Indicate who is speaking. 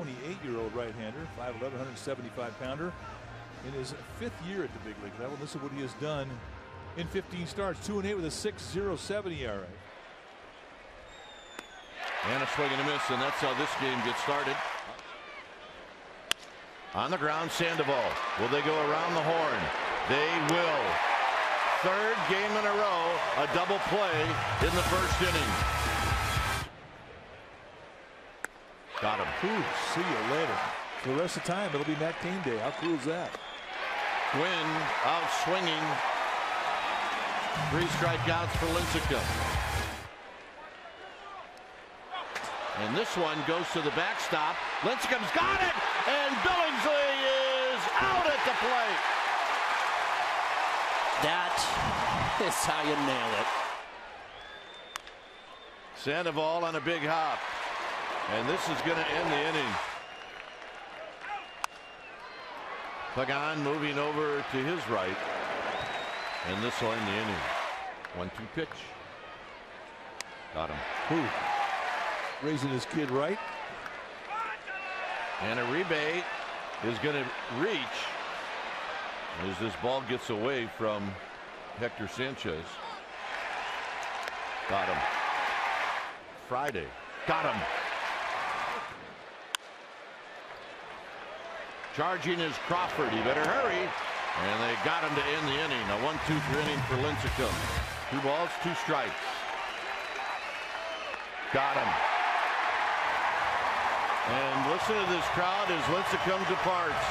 Speaker 1: 28-year-old right-hander, 5'11", 175-pounder, in his fifth year at the big league level. This is what he has done in 15 starts, 2 and 8 with a 6.07 ERA.
Speaker 2: And a swing and a miss, and that's how this game gets started. On the ground, Sandoval. Will they go around the horn? They will. Third game in a row, a double play in the first inning. Got him.
Speaker 1: Ooh, see you later. For the rest of the time, it'll be Matt Cain Day. How cool is that?
Speaker 2: Gwynn out swinging. Three strikeouts for Lincecum. And this one goes to the backstop. Lincecum's got it, and Billingsley is out at the plate.
Speaker 3: That is how you nail it.
Speaker 2: Sandoval on a big hop. And this is going to end the inning. Pagan moving over to his right. And this will end the inning. One two pitch. Got him.
Speaker 1: Ooh. Raising his kid right.
Speaker 2: And Uribe is going to reach as this ball gets away from Hector Sanchez. Got him. Friday. Got him. Charging is Crawford. He better hurry. And they got him to end the inning. A one-two inning for Lincecum. Two balls, two strikes. Got him. And listen to this crowd as Lincecum departs.